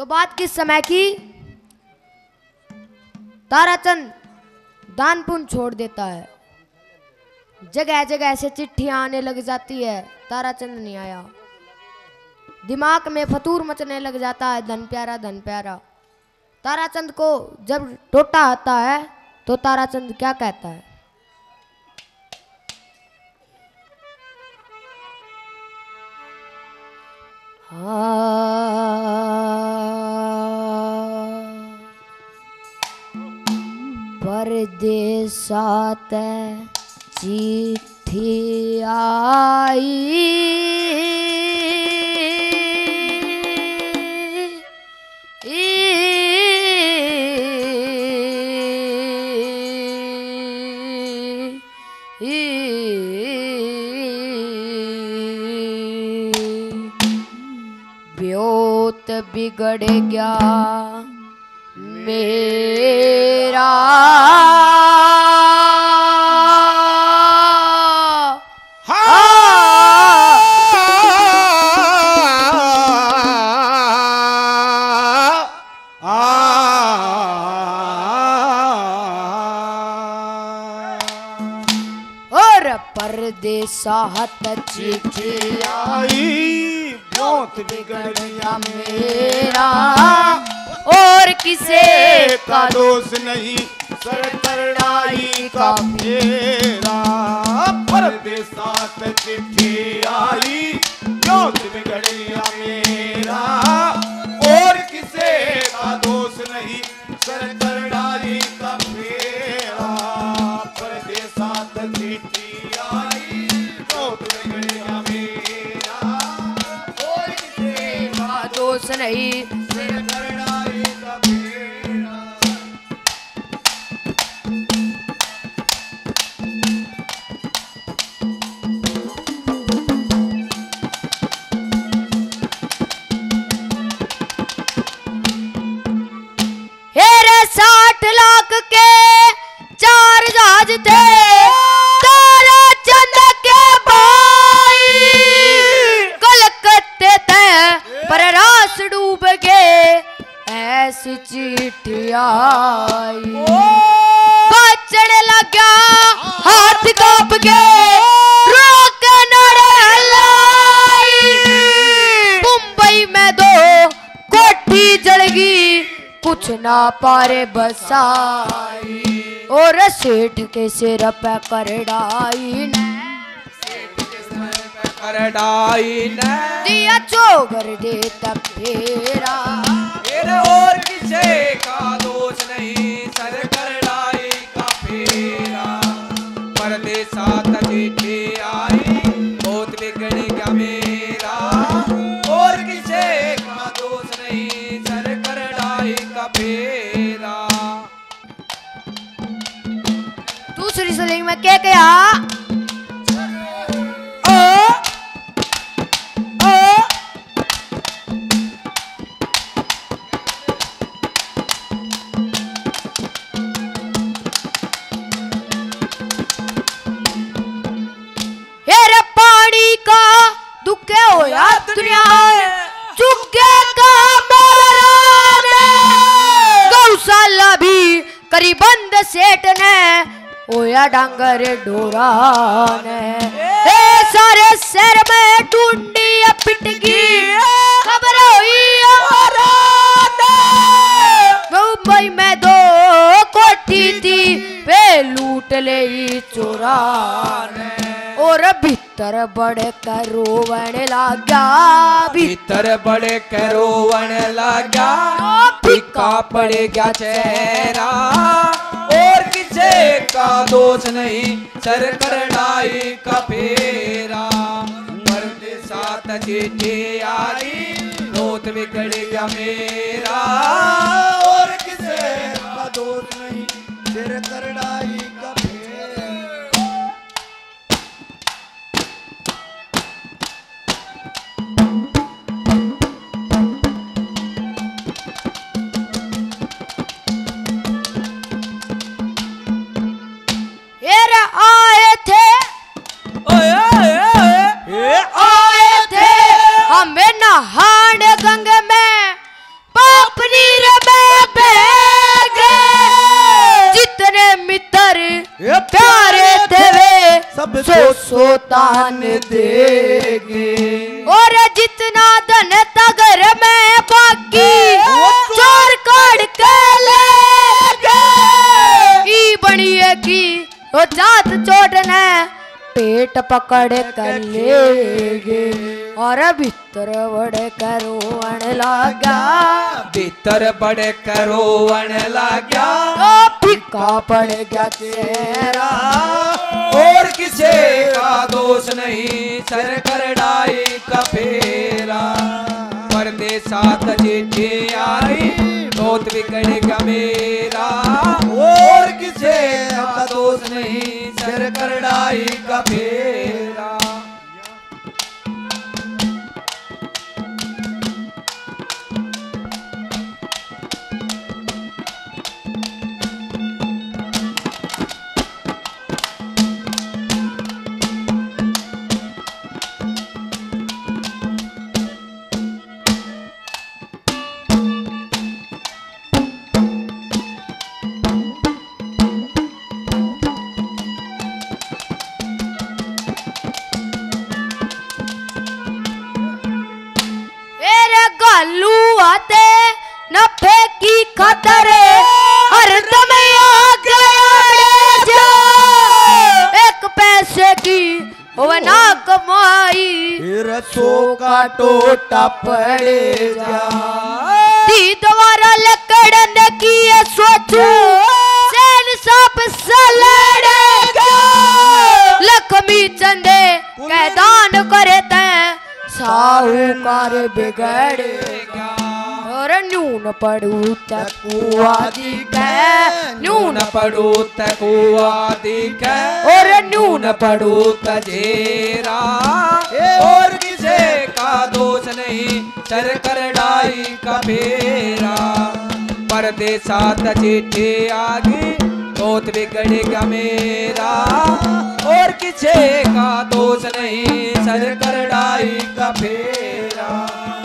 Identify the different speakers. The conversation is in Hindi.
Speaker 1: तो बात किस समय की? ताराचंद दान पुण्य छोड़ देता है। जगह जगह से चिट्ठियाँ आने लग जाती है, ताराचंद नहीं आया। दिमाग में फतूर मचने लग जाता है, धन प्यारा धन प्यारा। ताराचंद को जब टोटा आता है तो ताराचंद क्या कहता है? हाँ। परदेसात चिट्ठी आई। ब्योत बिगड़ गया मेरा परदेसा हत चिट्ठी
Speaker 2: आई बहुत बिगड़ गया
Speaker 1: मेरा। और किसे
Speaker 2: का दोष नहीं सर करड़ाई का मेरा परदेसात चिट्ठी आई बहुत बिगड़ गया मेरा और किसे का दोष नहीं, सर करड़ाई का मेरा परदेसात चिट्ठी आई बिगड़ मेरा और किसे
Speaker 1: का दोष नहीं लाख के चार जहाज़ थे। तारा चंद के भाई कलकत्ते थे, पर रास डूब गए। ऐसी चिट्ठी कुछ ना पारे बसाई। और सेठ के सिर पे करड़ाई ने।
Speaker 3: करडाई ने।
Speaker 1: दिया चोगर दे फेरा।
Speaker 3: फिर और किसे का दोष नहीं सर
Speaker 1: क्या हेरे पानी का दुखे होया दुनिया चुके का मोरा गौशाला भी करी बंद सेठ ने होया डांगर डोरा ने ए सारे शहर में टूंडी पिटगी खबर हुई मुंबई में दो कोठी थी वे लूट ले चोरा ने और भीतर बड़े करोवन लागा भीतर
Speaker 3: बड़े करोवन लगा फीका पड़ गया चेहरा का दोष नहीं, सर कर डाई का फेरा। मर्द साथ चिट्ठी आई दोत बिगड़ गया मेरा।
Speaker 2: और किसे का दोष नहीं, सिर करड़ाई का लेगे
Speaker 1: और जितना धन तगर में बाकी चोर काट के ले गए ई बनिए की ओ जात चोटने पेट पकड़ कर ले गए और भीतर बड़े करोण लगा
Speaker 3: भीतर बड़े करोवन लाग्या।
Speaker 1: ओ फिक्का पड़ गया चेहरा।
Speaker 3: किसे का दोष नहीं। सर कर डाई का फेरा। परदेसात जेठे आई बहुत बिगड़ मेरा। और किसे का दोष नहीं। सर कर डाई फेरा।
Speaker 2: सो का टोटा पड़े जा।
Speaker 1: दी दोबारा लकड़न की सोचू सैन साप सलड़ेगा लक्ष्मी चंदे कैदान करे तैं। साहूकार बिगड़ेगा और न्यून पड़ू चकुआ दी कै न्यून
Speaker 3: पड़ू तकुआ दिखे।
Speaker 1: और
Speaker 3: पड़ू तजेरा और दोष नहीं सर डाई का कबेरा परदेसात चिट्ठी आगे, बहुत बिगड़ेगा मेरा। और किसे का दोष नहीं सर कर डाई फेरा।